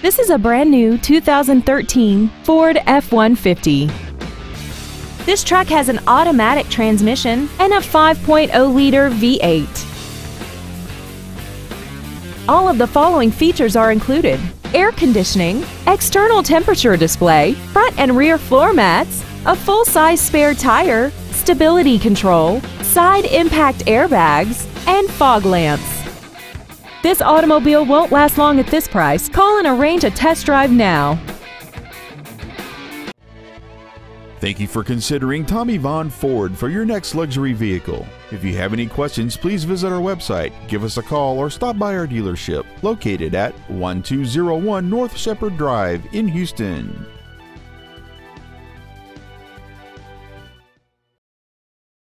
This is a brand new 2013 Ford F-150. This truck has an automatic transmission and a 5.0-liter V8. All of the following features are included. Air conditioning, external temperature display, front and rear floor mats, a full-size spare tire, stability control, side impact airbags, and fog lamps. This automobile won't last long at this price. Call and arrange a test drive now. Thank you for considering Tommie Vaughn Ford for your next luxury vehicle. If you have any questions, please visit our website, give us a call, or stop by our dealership located at 1201 North Shepherd Drive in Houston.